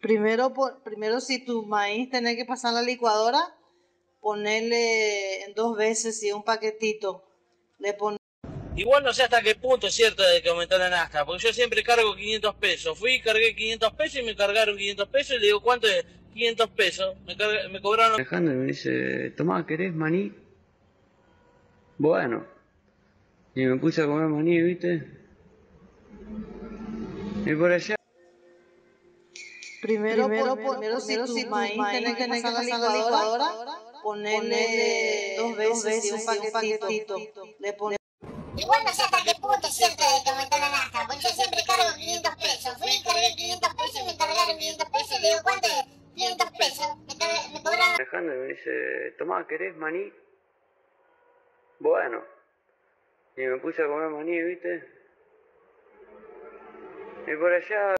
Primero, po- primero si tu maíz tenés que pasar la licuadora, ponerle en dos veces y un paquetito. Le pones Igual no sé hasta qué punto es cierto de que aumentó la nafta, porque yo siempre cargo 500 pesos. Fui y cargué 500 pesos y me cargaron 500 pesos y le digo, ¿cuánto es? 500 pesos. Me, me cobraron Alejandro me dice, Tomás, ¿querés maní? Bueno. Y me puse a comer maní, ¿viste? Y por allá, primero, primero, primero, si tu maíz tenés que pasar la licuadora, ponerle dos veces y un paquetito. Le pones Igual no sé hasta qué punto cierto de que aumentó la nafta, porque yo siempre cargo 500 pesos. Fui y cargué 500 pesos y me cargaron 500 pesos y le digo, ¿cuánto es? 500 pesos. Me, me cobraron Alejandro me dice, Tomás, ¿querés maní? Bueno. Y me puse a comer maní, ¿viste? Y por allá